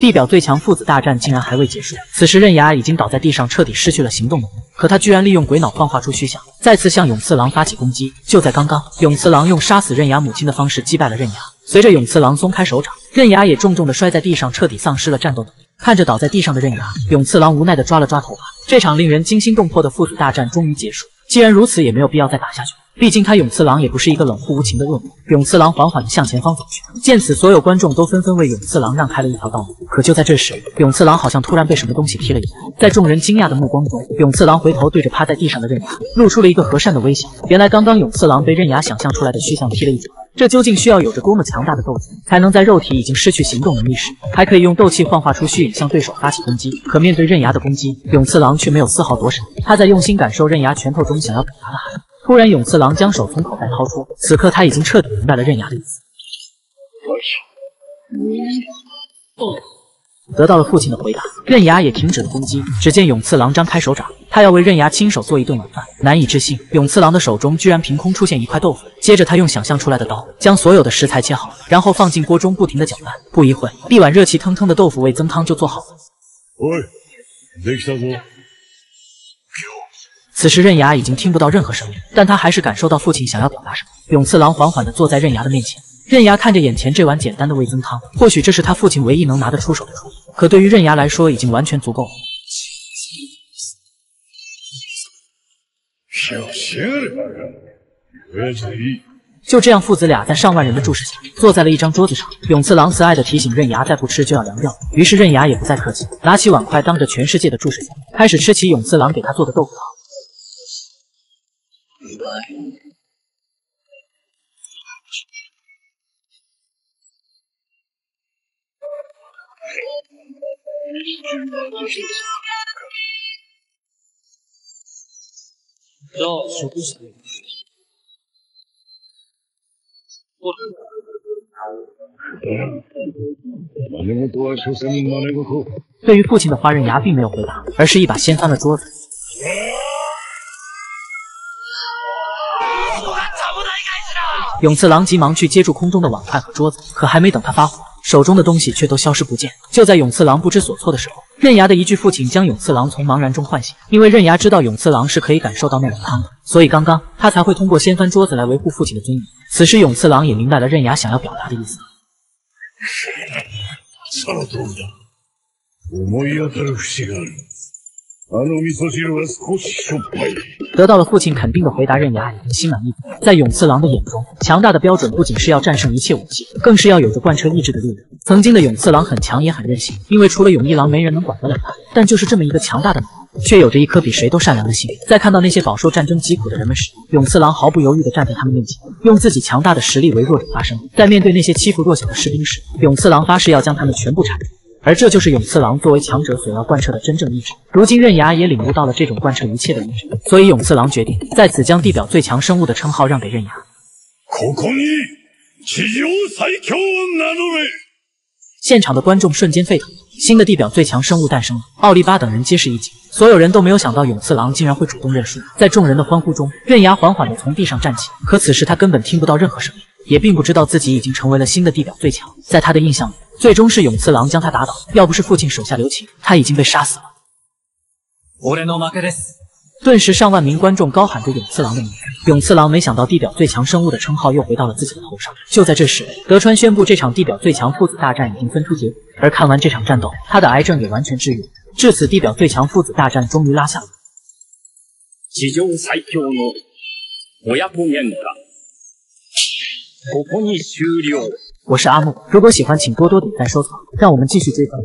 地表最强父子大战竟然还未结束，此时刃牙已经倒在地上，彻底失去了行动能力。可他居然利用鬼脑幻化出虚像，再次向永次郎发起攻击。就在刚刚，永次郎用杀死刃牙母亲的方式击败了刃牙。随着永次郎松开手掌，刃牙也重重的摔在地上，彻底丧失了战斗能力。看着倒在地上的刃牙，永次郎无奈的抓了抓头发。这场令人惊心动魄的父子大战终于结束。既然如此，也没有必要再打下去。毕竟他永次郎也不是一个冷酷无情的恶魔。永次郎缓缓地向前方走去，见此，所有观众都纷纷为永次郎让开了一条道路。可就在这时，永次郎好像突然被什么东西踢了一脚，在众人惊讶的目光中，永次郎回头对着趴在地上的刃牙，露出了一个和善的微笑。原来刚刚永次郎被刃牙想象出来的虚像踢了一脚，这究竟需要有着多么强大的斗气，才能在肉体已经失去行动能力时，还可以用斗气幻化出虚影向对手发起攻击？可面对刃牙的攻击，永次郎却没有丝毫躲闪，他在用心感受刃牙拳头中想要表达的含义。突然，永次郎将手从口袋掏出，此刻他已经彻底明白了刃牙的意思。得到了父亲的回答，刃牙也停止了攻击。只见永次郎张开手掌，他要为刃牙亲手做一顿晚饭。难以置信，永次郎的手中居然凭空出现一块豆腐。接着，他用想象出来的刀将所有的食材切好，然后放进锅中，不停的搅拌。不一会，一碗热气腾腾的豆腐味增汤就做好了。此时，刃牙已经听不到任何声音，但他还是感受到父亲想要表达什么。永次郎缓缓地坐在刃牙的面前，刃牙看着眼前这碗简单的味增汤，或许这是他父亲唯一能拿得出手的厨艺，可对于刃牙来说，已经完全足够了。就这样，父子俩在上万人的注视下，坐在了一张桌子上。永次郎慈爱的提醒刃牙，再不吃就要凉掉了。于是刃牙也不再客气，拿起碗筷，当着全世界的注视下，开始吃起永次郎给他做的豆腐汤。对于父亲的话，刃牙并没有回答，而是一把掀翻了桌子。永次郎急忙去接住空中的碗筷和桌子，可还没等他发火，手中的东西却都消失不见。就在永次郎不知所措的时候，刃牙的一句“父亲”将永次郎从茫然中唤醒。因为刃牙知道永次郎是可以感受到那碗汤的，所以刚刚他才会通过掀翻桌子来维护父亲的尊严。此时永次郎也明白了刃牙想要表达的意思。得到了父亲肯定的回答，刃牙已经心满意足。在永次郎的眼中，强大的标准不仅是要战胜一切武器，更是要有着贯彻意志的力量。曾经的永次郎很强也很任性，因为除了永一郎，没人能管得了他。但就是这么一个强大的脑，却有着一颗比谁都善良的心。在看到那些饱受战争疾苦的人们时，永次郎毫不犹豫地站在他们面前，用自己强大的实力为弱者发声。在面对那些欺负弱小的士兵时，永次郎发誓要将他们全部铲除。而这就是永次郎作为强者所要贯彻的真正意志。如今刃牙也领悟到了这种贯彻一切的意志，所以永次郎决定在此将地表最强生物的称号让给刃牙。现场的观众瞬间沸腾，新的地表最强生物诞生了。奥利巴等人皆是一惊，所有人都没有想到永次郎竟然会主动认输。在众人的欢呼中，刃牙缓缓地从地上站起，可此时他根本听不到任何声音，也并不知道自己已经成为了新的地表最强。在他的印象里。最终是永次郎将他打倒，要不是父亲手下留情，他已经被杀死了。顿时，上万名观众高喊着永次郎的名字。永次郎没想到地表最强生物的称号又回到了自己的头上。就在这时，德川宣布这场地表最强父子大战已经分出结果。而看完这场战斗，他的癌症也完全治愈。至此，地表最强父子大战终于拉下了。我是阿木，如果喜欢，请多多点赞收藏，让我们继续追踪。